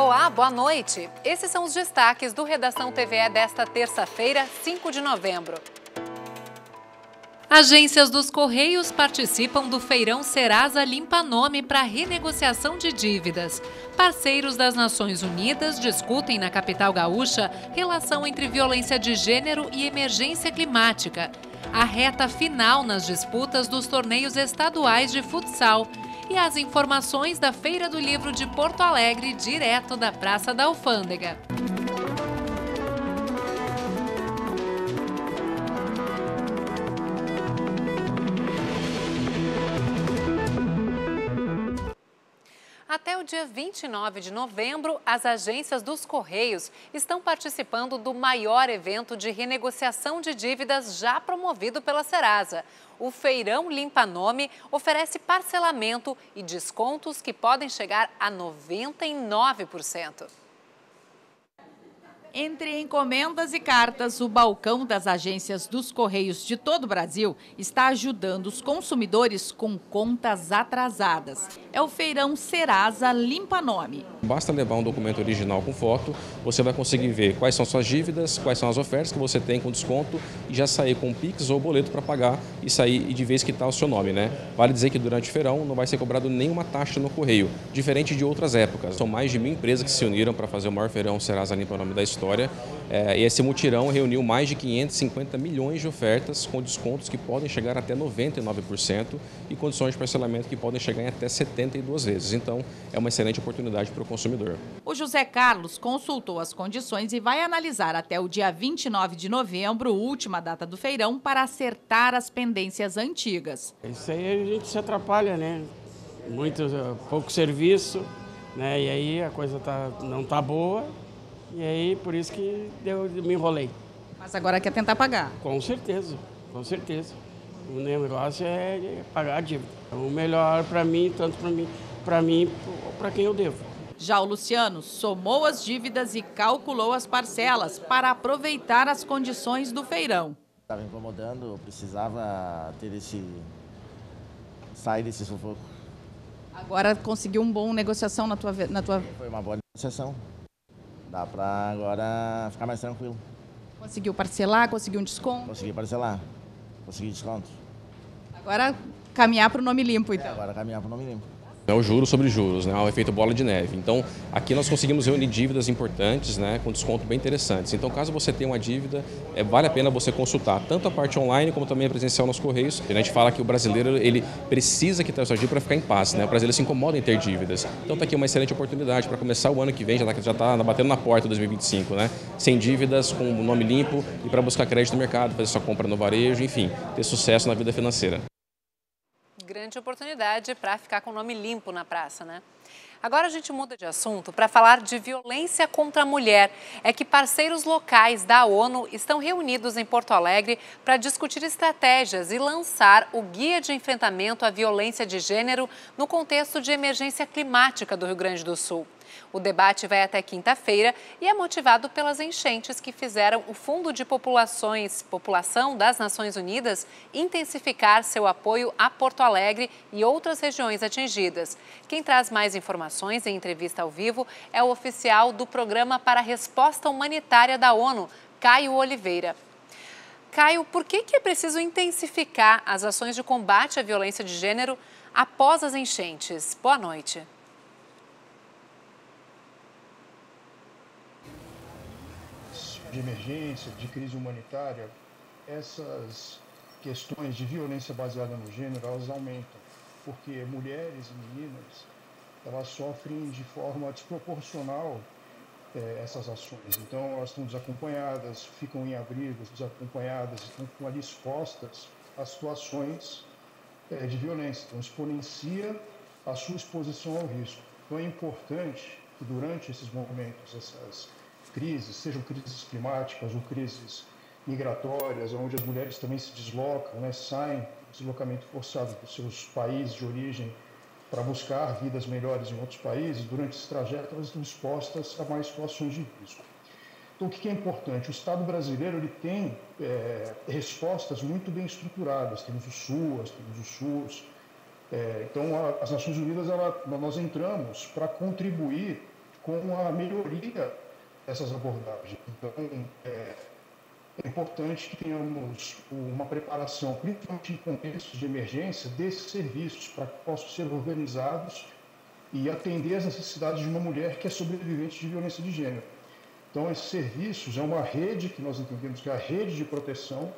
Olá, boa noite. Esses são os destaques do Redação TVE desta terça-feira, 5 de novembro. Agências dos Correios participam do Feirão Serasa Limpa Nome para renegociação de dívidas. Parceiros das Nações Unidas discutem na capital gaúcha relação entre violência de gênero e emergência climática. A reta final nas disputas dos torneios estaduais de futsal e as informações da Feira do Livro de Porto Alegre, direto da Praça da Alfândega. Até o dia 29 de novembro, as agências dos Correios estão participando do maior evento de renegociação de dívidas já promovido pela Serasa. O Feirão Limpa Nome oferece parcelamento e descontos que podem chegar a 99%. Entre encomendas e cartas, o balcão das agências dos Correios de todo o Brasil está ajudando os consumidores com contas atrasadas. É o feirão Serasa Limpa Nome. Basta levar um documento original com foto, você vai conseguir ver quais são suas dívidas, quais são as ofertas que você tem com desconto e já sair com Pix ou boleto para pagar e sair de vez que está o seu nome, né? Vale dizer que durante o feirão não vai ser cobrado nenhuma taxa no correio, diferente de outras épocas. São mais de mil empresas que se uniram para fazer o maior feirão Serasa Limpa Nome da história história. É, e esse mutirão reuniu mais de 550 milhões de ofertas com descontos que podem chegar até 99% e condições de parcelamento que podem chegar em até 72 vezes. Então, é uma excelente oportunidade para o consumidor. O José Carlos consultou as condições e vai analisar até o dia 29 de novembro, última data do feirão, para acertar as pendências antigas. Isso aí a gente se atrapalha, né? Muito pouco serviço, né? E aí a coisa tá, não tá boa, e aí, por isso que eu me enrolei. Mas agora quer tentar pagar? Com certeza, com certeza. O negócio é pagar a dívida. O melhor para mim, tanto para mim, para mim, para quem eu devo. Já o Luciano somou as dívidas e calculou as parcelas para aproveitar as condições do feirão. Estava incomodando, precisava ter esse sair desse sufoco. Agora conseguiu uma boa negociação na tua na tua Foi uma boa negociação. Dá para agora ficar mais tranquilo. Conseguiu parcelar, conseguiu um desconto? Consegui parcelar, consegui desconto. Agora caminhar para o nome limpo, então. É, agora caminhar para o nome limpo. É o juros sobre juros, né? o efeito bola de neve. Então, aqui nós conseguimos reunir dívidas importantes, né? com desconto bem interessantes. Então, caso você tenha uma dívida, é, vale a pena você consultar tanto a parte online como também a presencial nos Correios. A gente fala que o brasileiro ele precisa quitar sua dívida para ficar em paz. Né? O brasileiro se incomoda em ter dívidas. Então, está aqui uma excelente oportunidade para começar o ano que vem, já está já tá batendo na porta 2025, né? sem dívidas, com o nome limpo e para buscar crédito no mercado, fazer sua compra no varejo, enfim, ter sucesso na vida financeira grande oportunidade para ficar com o nome limpo na praça, né? Agora a gente muda de assunto para falar de violência contra a mulher. É que parceiros locais da ONU estão reunidos em Porto Alegre para discutir estratégias e lançar o Guia de Enfrentamento à Violência de Gênero no contexto de emergência climática do Rio Grande do Sul. O debate vai até quinta-feira e é motivado pelas enchentes que fizeram o Fundo de Populações, População das Nações Unidas intensificar seu apoio a Porto Alegre e outras regiões atingidas. Quem traz mais informações em entrevista ao vivo é o oficial do Programa para a Resposta Humanitária da ONU, Caio Oliveira. Caio, por que, que é preciso intensificar as ações de combate à violência de gênero após as enchentes? Boa noite. De emergência, de crise humanitária, essas questões de violência baseada no gênero, elas aumentam, porque mulheres e meninas, elas sofrem de forma desproporcional é, essas ações. Então, elas estão desacompanhadas, ficam em abrigos, desacompanhadas, estão ali expostas a situações é, de violência. Então, exponencia a sua exposição ao risco. Então, é importante que durante esses momentos, essas crises, sejam crises climáticas ou crises migratórias, onde as mulheres também se deslocam, né, saem deslocamento forçado dos seus países de origem para buscar vidas melhores em outros países, durante esse trajeto elas estão expostas a mais situações de risco. Então, o que é importante? O Estado brasileiro ele tem é, respostas muito bem estruturadas. Temos o SUAS, temos o SUS. É, então, a, as Nações Unidas, ela, nós entramos para contribuir com a melhoria dessas abordagens. Então, é, é importante que tenhamos uma preparação, principalmente em contextos de emergência, desses serviços, para que possam ser organizados e atender às necessidades de uma mulher que é sobrevivente de violência de gênero. Então, esses serviços é uma rede que nós entendemos que é a rede de proteção,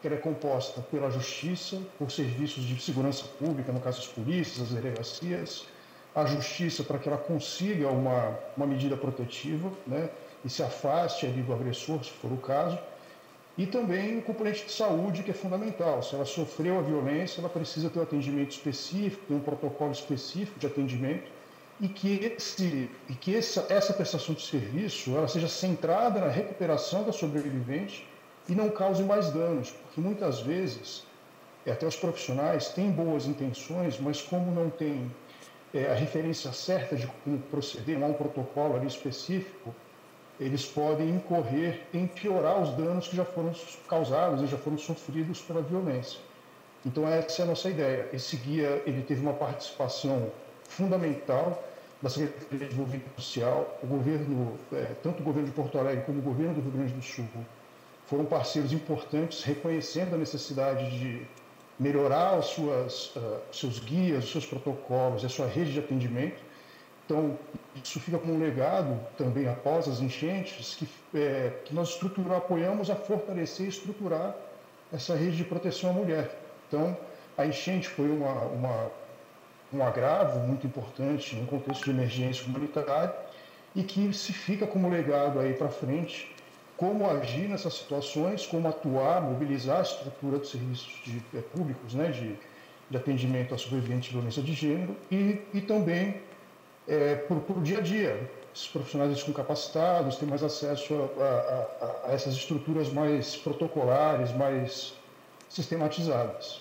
que é composta pela justiça, por serviços de segurança pública, no caso as polícias, as delegacias, a justiça para que ela consiga uma, uma medida protetiva né, e se afaste ali do agressor, se for o caso, e também o componente de saúde, que é fundamental. Se ela sofreu a violência, ela precisa ter um atendimento específico, ter um protocolo específico de atendimento e que, esse, e que essa, essa prestação de serviço ela seja centrada na recuperação da sobrevivente e não cause mais danos, porque muitas vezes até os profissionais têm boas intenções, mas como não tem é, a referência certa de como proceder, não há um protocolo ali específico, eles podem incorrer em piorar os danos que já foram causados e já foram sofridos pela violência. Então essa é a nossa ideia. Esse guia ele teve uma participação fundamental da Secretaria de Desenvolvimento Social, o governo, é, tanto o governo de Porto Alegre como o governo do Rio Grande do Sul foram parceiros importantes, reconhecendo a necessidade de melhorar os uh, seus guias, os seus protocolos, a sua rede de atendimento. Então, isso fica como um legado também após as enchentes, que, é, que nós estruturar, apoiamos a fortalecer e estruturar essa rede de proteção à mulher. Então, a enchente foi uma, uma, um agravo muito importante no contexto de emergência humanitária e que se fica como legado aí para frente como agir nessas situações, como atuar, mobilizar a estrutura dos serviços de, é, públicos né, de, de atendimento a sobreviventes de violência de gênero e, e também é, o dia a dia. Esses profissionais estão capacitados, têm mais acesso a, a, a essas estruturas mais protocolares, mais sistematizadas.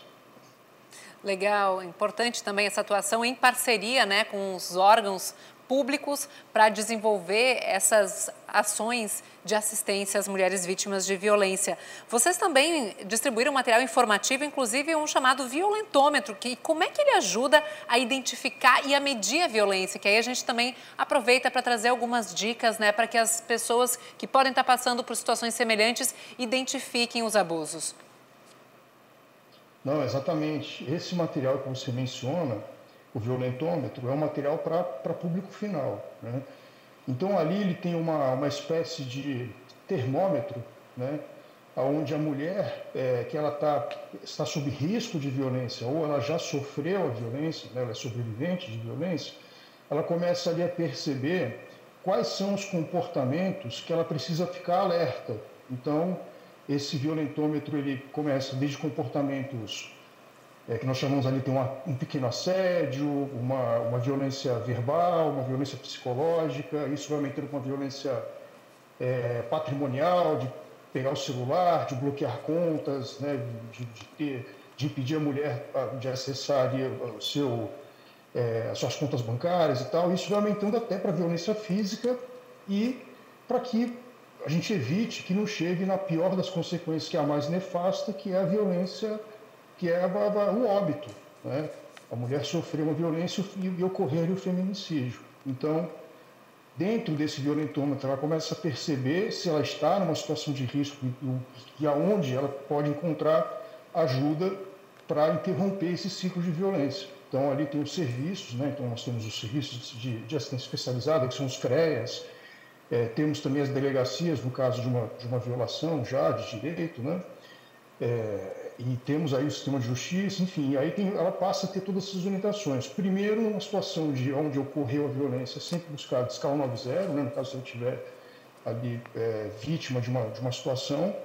Legal, importante também essa atuação em parceria né, com os órgãos públicos para desenvolver essas ações de assistência às mulheres vítimas de violência. Vocês também distribuíram material informativo, inclusive um chamado violentômetro, que como é que ele ajuda a identificar e a medir a violência? Que aí a gente também aproveita para trazer algumas dicas, né, para que as pessoas que podem estar passando por situações semelhantes identifiquem os abusos. Não, exatamente. Esse material que você menciona, o violentômetro é um material para público final. Né? Então ali ele tem uma, uma espécie de termômetro, né? onde a mulher é, que ela tá, está sob risco de violência ou ela já sofreu a violência, né? ela é sobrevivente de violência, ela começa ali a perceber quais são os comportamentos que ela precisa ficar alerta. Então, esse violentômetro ele começa desde comportamentos é, que nós chamamos ali de uma, um pequeno assédio, uma, uma violência verbal, uma violência psicológica, isso vai aumentando com uma violência é, patrimonial, de pegar o celular, de bloquear contas, né, de, de, ter, de impedir a mulher de acessar ali o seu, é, as suas contas bancárias e tal. Isso vai aumentando até para a violência física e para que a gente evite que não chegue na pior das consequências, que é a mais nefasta, que é a violência que é o óbito. Né? A mulher sofreu uma violência e ocorrer o feminicídio. Então, dentro desse violentômetro, ela começa a perceber se ela está numa situação de risco e, e aonde ela pode encontrar ajuda para interromper esse ciclo de violência. Então, ali tem os serviços, né? então nós temos os serviços de, de assistência especializada, que são os CREAS, é, temos também as delegacias, no caso de uma, de uma violação já de direito, né? É, e temos aí o sistema de justiça, enfim, aí tem, ela passa a ter todas essas orientações. Primeiro, numa situação de onde ocorreu a violência, sempre buscar de escala 90, né, no caso se ele estiver ali é, vítima de uma, de uma situação,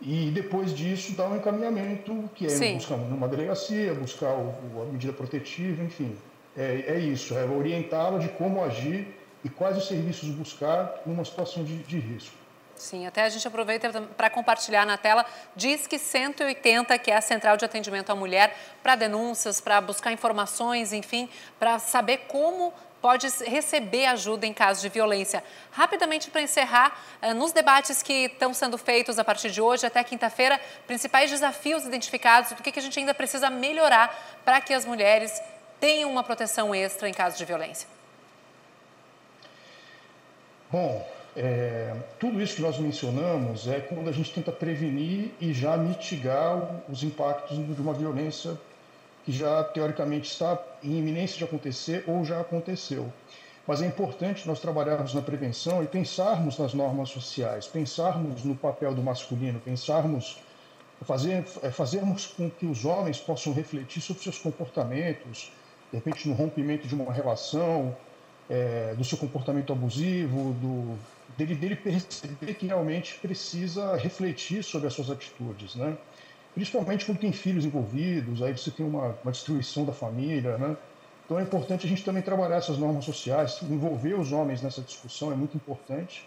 e depois disso dar um encaminhamento, que é Sim. buscar numa delegacia, buscar o, a medida protetiva, enfim. É, é isso, é orientá-la de como agir e quais os serviços buscar numa situação de, de risco. Sim, até a gente aproveita para compartilhar na tela. Diz que 180, que é a Central de Atendimento à Mulher, para denúncias, para buscar informações, enfim, para saber como pode receber ajuda em caso de violência. Rapidamente para encerrar, eh, nos debates que estão sendo feitos a partir de hoje até quinta-feira, principais desafios identificados, do que a gente ainda precisa melhorar para que as mulheres tenham uma proteção extra em caso de violência. Bom, é, tudo isso que nós mencionamos é quando a gente tenta prevenir e já mitigar os impactos de uma violência que já teoricamente está em iminência de acontecer ou já aconteceu. Mas é importante nós trabalharmos na prevenção e pensarmos nas normas sociais, pensarmos no papel do masculino, pensarmos, fazer, é, fazermos com que os homens possam refletir sobre seus comportamentos, de repente no rompimento de uma relação, é, do seu comportamento abusivo, do, dele, dele perceber que realmente precisa refletir sobre as suas atitudes, né? Principalmente quando tem filhos envolvidos, aí você tem uma, uma destruição da família, né? Então é importante a gente também trabalhar essas normas sociais, envolver os homens nessa discussão é muito importante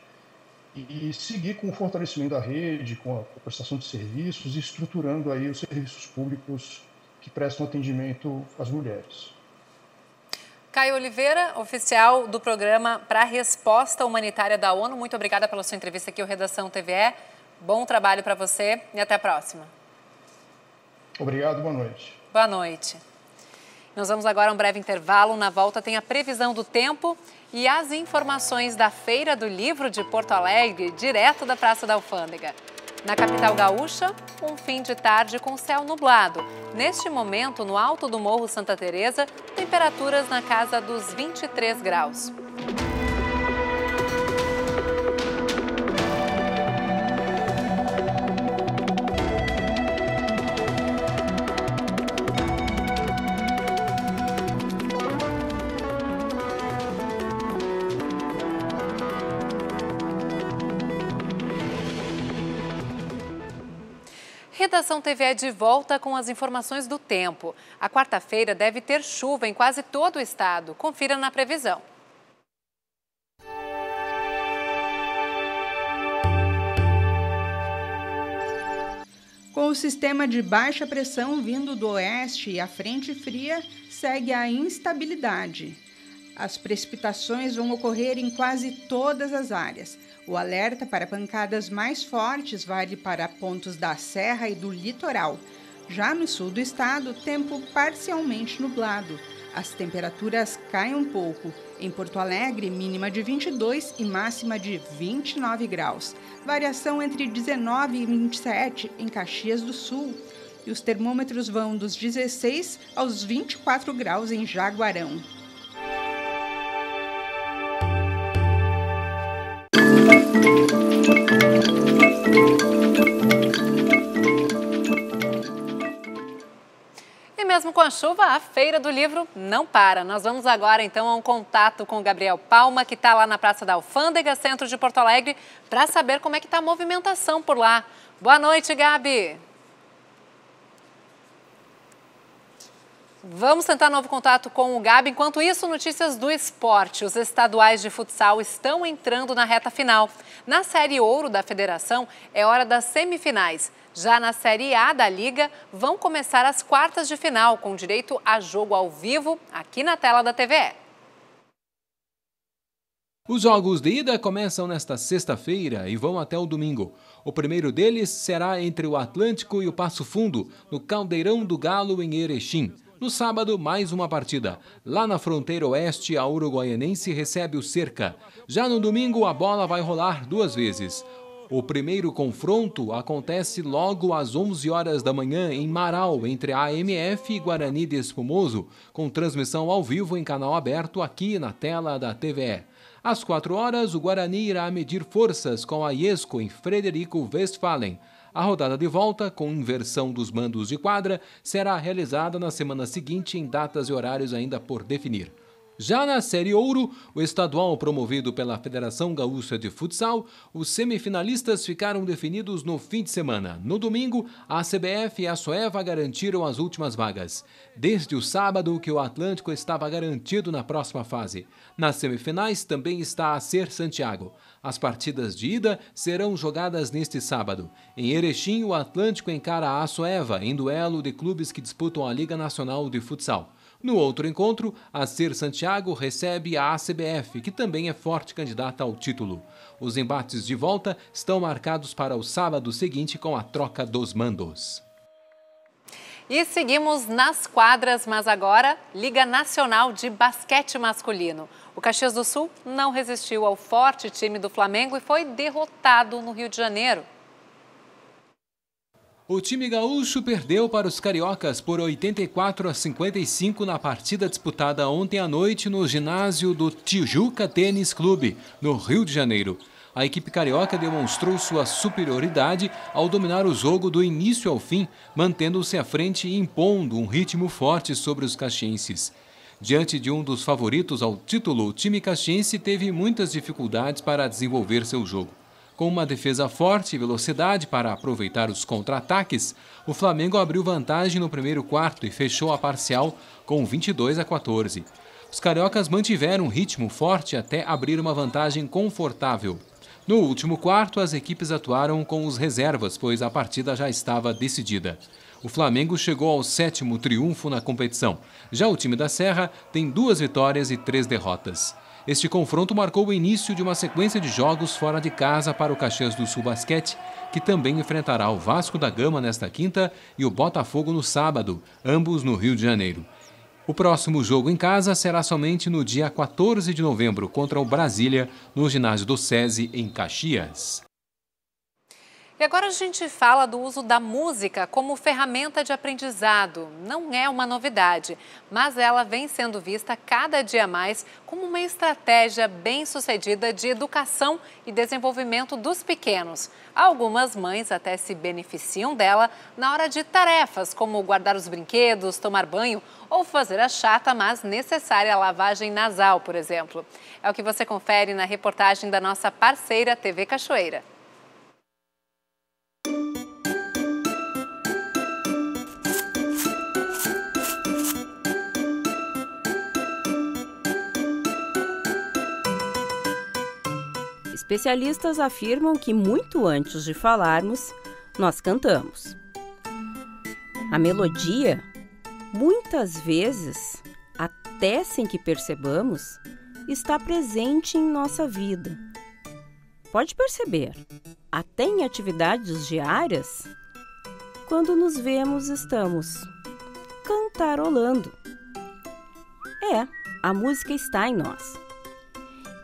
e seguir com o fortalecimento da rede, com a prestação de serviços e estruturando aí os serviços públicos que prestam atendimento às mulheres. Caio Oliveira, oficial do programa para a Resposta Humanitária da ONU, muito obrigada pela sua entrevista aqui, o Redação TVE. Bom trabalho para você e até a próxima. Obrigado, boa noite. Boa noite. Nós vamos agora a um breve intervalo. Na volta tem a previsão do tempo e as informações da Feira do Livro de Porto Alegre, direto da Praça da Alfândega. Na capital gaúcha, um fim de tarde com céu nublado. Neste momento, no alto do Morro Santa Teresa, temperaturas na casa dos 23 graus. Redação TV é de volta com as informações do tempo. A quarta-feira deve ter chuva em quase todo o estado. Confira na previsão. Com o sistema de baixa pressão vindo do oeste e a frente fria, segue a instabilidade. As precipitações vão ocorrer em quase todas as áreas. O alerta para pancadas mais fortes vale para pontos da Serra e do litoral. Já no sul do estado, tempo parcialmente nublado. As temperaturas caem um pouco. Em Porto Alegre, mínima de 22 e máxima de 29 graus. Variação entre 19 e 27 em Caxias do Sul. E os termômetros vão dos 16 aos 24 graus em Jaguarão. E mesmo com a chuva, a Feira do Livro não para. Nós vamos agora então a um contato com o Gabriel Palma, que está lá na Praça da Alfândega, centro de Porto Alegre, para saber como é que está a movimentação por lá. Boa noite, Gabi. Vamos tentar novo contato com o Gabi. Enquanto isso, notícias do esporte. Os estaduais de futsal estão entrando na reta final. Na Série Ouro da Federação, é hora das semifinais. Já na Série A da Liga, vão começar as quartas de final, com direito a jogo ao vivo aqui na tela da TVE. Os jogos de ida começam nesta sexta-feira e vão até o domingo. O primeiro deles será entre o Atlântico e o Passo Fundo, no Caldeirão do Galo, em Erechim. No sábado, mais uma partida. Lá na fronteira oeste, a uruguaianense recebe o Cerca. Já no domingo, a bola vai rolar duas vezes. O primeiro confronto acontece logo às 11 horas da manhã em Marau, entre a AMF e Guarani de Espumoso, com transmissão ao vivo em canal aberto aqui na tela da TVE. Às 4 horas, o Guarani irá medir forças com a IESCO em Frederico Westphalen. A rodada de volta, com inversão dos mandos de quadra, será realizada na semana seguinte em datas e horários ainda por definir. Já na Série Ouro, o estadual promovido pela Federação Gaúcha de Futsal, os semifinalistas ficaram definidos no fim de semana. No domingo, a CBF e a Soeva garantiram as últimas vagas. Desde o sábado que o Atlântico estava garantido na próxima fase. Nas semifinais também está a Ser Santiago. As partidas de ida serão jogadas neste sábado. Em Erechim, o Atlântico encara a Soeva em duelo de clubes que disputam a Liga Nacional de Futsal. No outro encontro, a Ser Santiago recebe a ACBF, que também é forte candidata ao título. Os embates de volta estão marcados para o sábado seguinte com a troca dos mandos. E seguimos nas quadras, mas agora Liga Nacional de Basquete Masculino. O Caxias do Sul não resistiu ao forte time do Flamengo e foi derrotado no Rio de Janeiro. O time gaúcho perdeu para os cariocas por 84 a 55 na partida disputada ontem à noite no ginásio do Tijuca Tênis Clube, no Rio de Janeiro. A equipe carioca demonstrou sua superioridade ao dominar o jogo do início ao fim, mantendo-se à frente e impondo um ritmo forte sobre os caxienses. Diante de um dos favoritos ao título, o time caxiense teve muitas dificuldades para desenvolver seu jogo. Com uma defesa forte e velocidade para aproveitar os contra-ataques, o Flamengo abriu vantagem no primeiro quarto e fechou a parcial com 22 a 14. Os cariocas mantiveram um ritmo forte até abrir uma vantagem confortável. No último quarto, as equipes atuaram com os reservas, pois a partida já estava decidida. O Flamengo chegou ao sétimo triunfo na competição. Já o time da Serra tem duas vitórias e três derrotas. Este confronto marcou o início de uma sequência de jogos fora de casa para o Caxias do Sul Basquete, que também enfrentará o Vasco da Gama nesta quinta e o Botafogo no sábado, ambos no Rio de Janeiro. O próximo jogo em casa será somente no dia 14 de novembro contra o Brasília, no ginásio do SESI, em Caxias. E agora a gente fala do uso da música como ferramenta de aprendizado. Não é uma novidade, mas ela vem sendo vista cada dia mais como uma estratégia bem sucedida de educação e desenvolvimento dos pequenos. Algumas mães até se beneficiam dela na hora de tarefas, como guardar os brinquedos, tomar banho ou fazer a chata, mas necessária lavagem nasal, por exemplo. É o que você confere na reportagem da nossa parceira TV Cachoeira. Especialistas afirmam que muito antes de falarmos, nós cantamos. A melodia, muitas vezes, até sem que percebamos, está presente em nossa vida. Pode perceber, até em atividades diárias, quando nos vemos, estamos cantarolando. É, a música está em nós.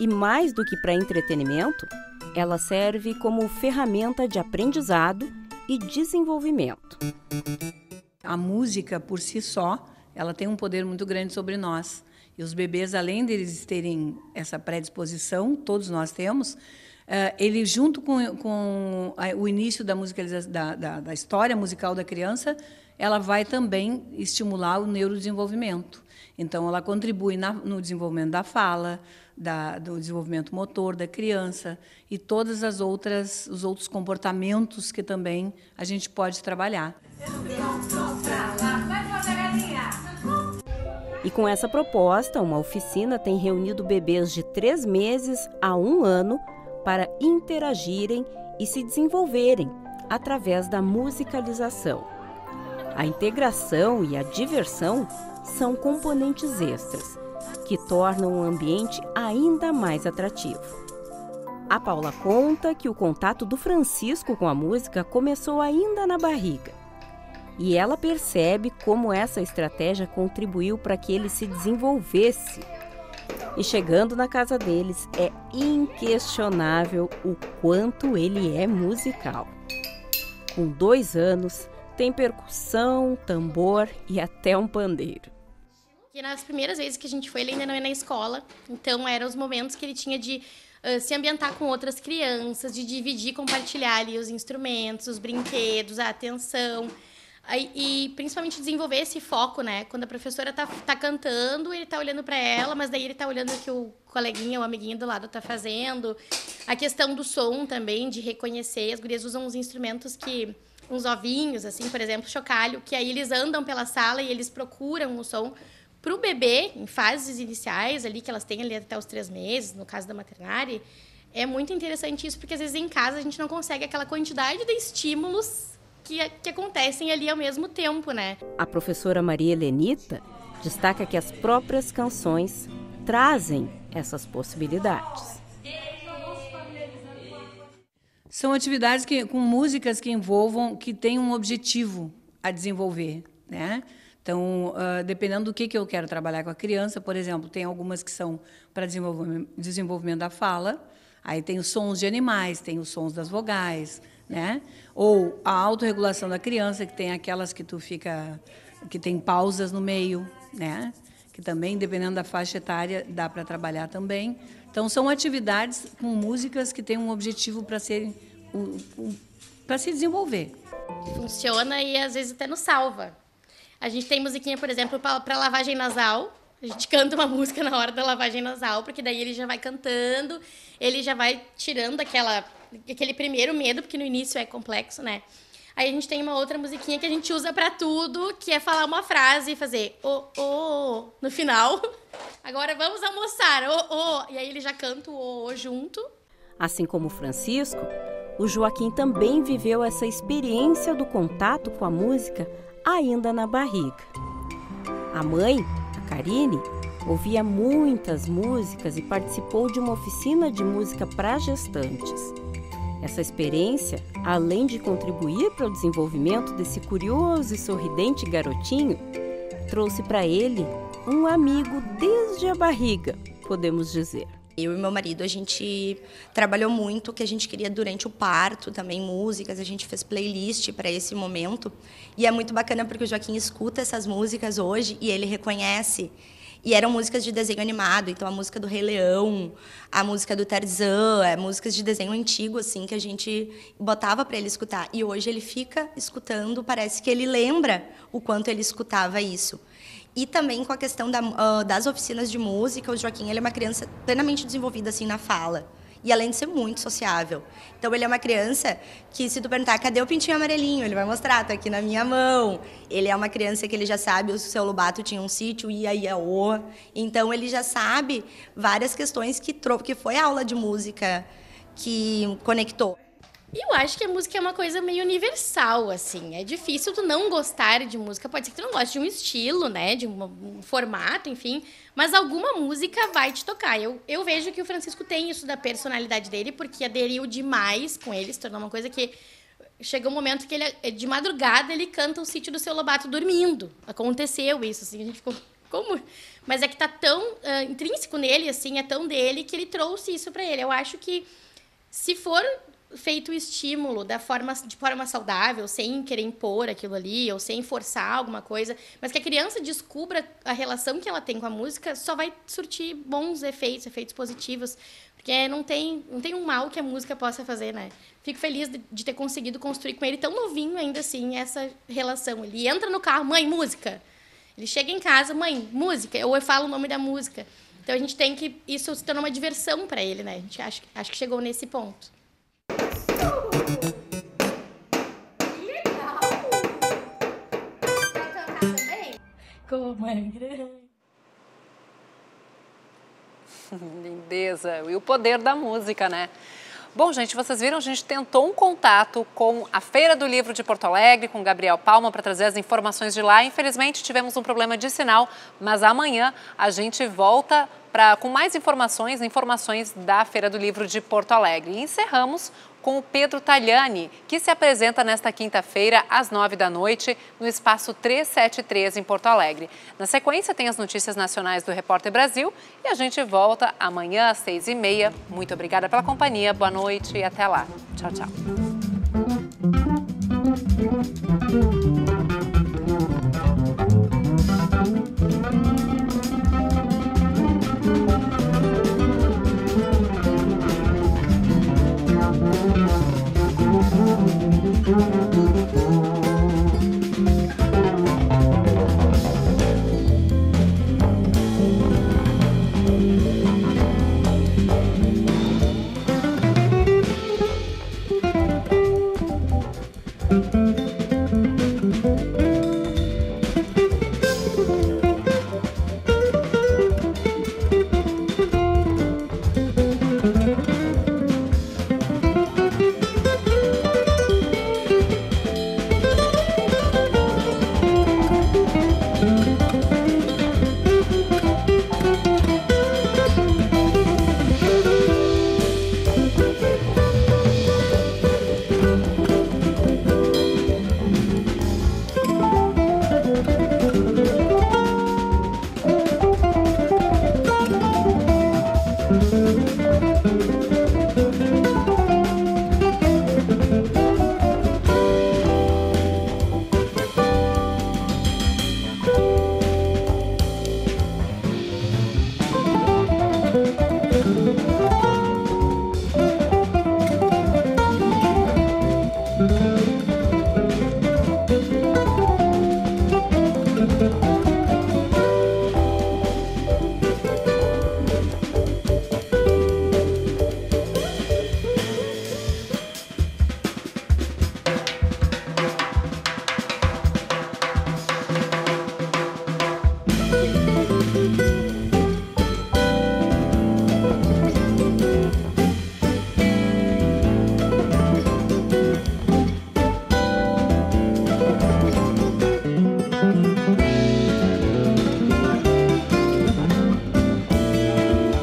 E mais do que para entretenimento, ela serve como ferramenta de aprendizado e desenvolvimento. A música por si só, ela tem um poder muito grande sobre nós. E os bebês, além deles terem essa predisposição, todos nós temos, Uh, ele, junto com, com a, o início da, da, da, da, história musical da criança, ela vai também estimular o neurodesenvolvimento. Então, ela contribui na, no desenvolvimento da fala, da, do desenvolvimento motor da criança e todas as outras os outros comportamentos que também a gente pode trabalhar. E com essa proposta, uma oficina tem reunido bebês de três meses a um ano para interagirem e se desenvolverem através da musicalização. A integração e a diversão são componentes extras que tornam o ambiente ainda mais atrativo. A Paula conta que o contato do Francisco com a música começou ainda na barriga. E ela percebe como essa estratégia contribuiu para que ele se desenvolvesse. E chegando na casa deles, é inquestionável o quanto ele é musical. Com dois anos, tem percussão, tambor e até um pandeiro. E nas primeiras vezes que a gente foi, ele ainda não ia na escola. Então, eram os momentos que ele tinha de uh, se ambientar com outras crianças, de dividir, compartilhar ali os instrumentos, os brinquedos, a atenção. Aí, e principalmente desenvolver esse foco, né? Quando a professora tá, tá cantando, ele tá olhando para ela, mas daí ele tá olhando o que o coleguinha, o amiguinho do lado tá fazendo. A questão do som também, de reconhecer. As gurias usam uns instrumentos que uns ovinhos, assim, por exemplo, chocalho, que aí eles andam pela sala e eles procuram o som para o bebê, em fases iniciais, ali que elas têm ali até os três meses, no caso da maternária, é muito interessante isso, porque às vezes em casa a gente não consegue aquela quantidade de estímulos que, que acontecem ali ao mesmo tempo, né? A professora Maria Helenita destaca que as próprias canções trazem essas possibilidades. São atividades que, com músicas que envolvam, que têm um objetivo a desenvolver, né? Então, uh, dependendo do que, que eu quero trabalhar com a criança, por exemplo, tem algumas que são para desenvolvimento, da fala, aí tem os sons de animais, tem os sons das vogais, né? Ou a autorregulação da criança, que tem aquelas que tu fica que tem pausas no meio, né? Que também, dependendo da faixa etária, dá para trabalhar também. Então, são atividades com músicas que têm um objetivo para serem para se desenvolver. Funciona e às vezes até nos salva. A gente tem musiquinha, por exemplo, para lavagem nasal. A gente canta uma música na hora da lavagem nasal, porque daí ele já vai cantando, ele já vai tirando aquela, aquele primeiro medo, porque no início é complexo, né? Aí a gente tem uma outra musiquinha que a gente usa para tudo, que é falar uma frase e fazer o oh, oh, no final. Agora vamos almoçar, o oh, oh. E aí ele já canta o o oh, junto. Assim como Francisco, o Joaquim também viveu essa experiência do contato com a música ainda na barriga. A mãe, a Karine, ouvia muitas músicas e participou de uma oficina de música para gestantes. Essa experiência, além de contribuir para o desenvolvimento desse curioso e sorridente garotinho, trouxe para ele um amigo desde a barriga, podemos dizer. Eu e meu marido, a gente trabalhou muito o que a gente queria durante o parto, também músicas, a gente fez playlist para esse momento. E é muito bacana porque o Joaquim escuta essas músicas hoje e ele reconhece. E eram músicas de desenho animado, então a música do Rei Leão, a música do Tarzan, é, músicas de desenho antigo assim que a gente botava para ele escutar. E hoje ele fica escutando, parece que ele lembra o quanto ele escutava isso. E também com a questão da, uh, das oficinas de música, o Joaquim ele é uma criança plenamente desenvolvida assim na fala. E além de ser muito sociável. Então ele é uma criança que se tu perguntar, cadê o pintinho amarelinho? Ele vai mostrar, tá aqui na minha mão. Ele é uma criança que ele já sabe, o seu Lobato tinha um sítio, ia, ia, o. Então ele já sabe várias questões que, que foi a aula de música que conectou. E eu acho que a música é uma coisa meio universal, assim. É difícil tu não gostar de música. Pode ser que tu não goste de um estilo, né? De um, formato, enfim. Mas alguma música vai te tocar. Eu, eu vejo que o Francisco tem isso da personalidade dele, porque aderiu demais com ele, se tornou uma coisa que chegou um momento que ele, de madrugada, ele canta o sítio do seu Lobato dormindo. Aconteceu isso, assim, a gente ficou. Como? Mas é que tá tão uh, intrínseco nele, assim, é tão dele, que ele trouxe isso para ele. Eu acho que se for feito o estímulo da forma, de forma saudável, sem querer impor aquilo ali, ou sem forçar alguma coisa, mas que a criança descubra a relação que ela tem com a música, só vai surtir bons efeitos, efeitos positivos. Porque não tem, não tem um mal que a música possa fazer, né? Fico feliz de, de ter conseguido construir com ele tão novinho ainda assim essa relação. Ele entra no carro, mãe, música. Ele chega em casa, mãe, música. Ou eu falo o nome da música. Então a gente tem que. Isso se tornar uma diversão para ele, né? A gente acha, acho que chegou nesse ponto. Como é grande. Lindeza. E o poder da música, né? Bom, gente, vocês viram, a gente tentou um contato com a Feira do Livro de Porto Alegre, com Gabriel Palma, para trazer as informações de lá. Infelizmente, tivemos um problema de sinal, mas amanhã a gente volta pra, com mais informações, informações da Feira do Livro de Porto Alegre. E encerramos com o Pedro Tagliani, que se apresenta nesta quinta-feira, às nove da noite, no Espaço 373, em Porto Alegre. Na sequência, tem as notícias nacionais do Repórter Brasil e a gente volta amanhã às seis e meia. Muito obrigada pela companhia, boa noite e até lá. Tchau, tchau.